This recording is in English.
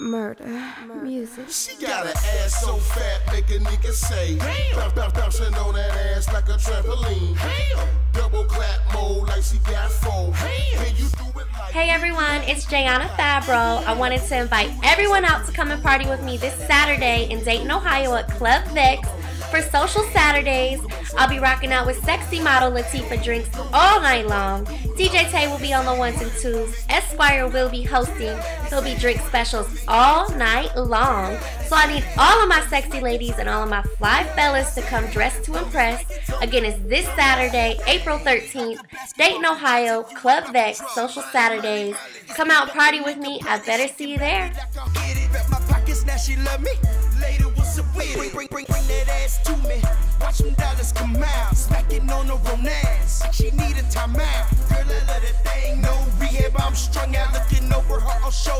Murder. Music. She got an ass so fat, make a nigga say. Bounce, bounce, bouncing on that ass like a trampoline. Double clap mode like she got four. Can you do it like Hey everyone, it's Jayonna Fabro. I wanted to invite everyone out to come and party with me this Saturday in Dayton, Ohio at Club Vex for Social Saturdays. I'll be rocking out with sexy model Latifah Drinks all night long. DJ Tay will be on the ones and twos. Esquire will be hosting. There'll be drink specials all night long. So I need all of my sexy ladies and all of my fly fellas to come dressed to impress. Again, it's this Saturday, April 13th, Dayton, Ohio, Club Vex, Social Saturdays. Come out party with me. I better see you there. Ass to me. Watch them dollars come out. Smacking on her own ass. She need a timeout. Girl, I love that thing. No rehab, I'm strung out. Looking over her shoulder. Popping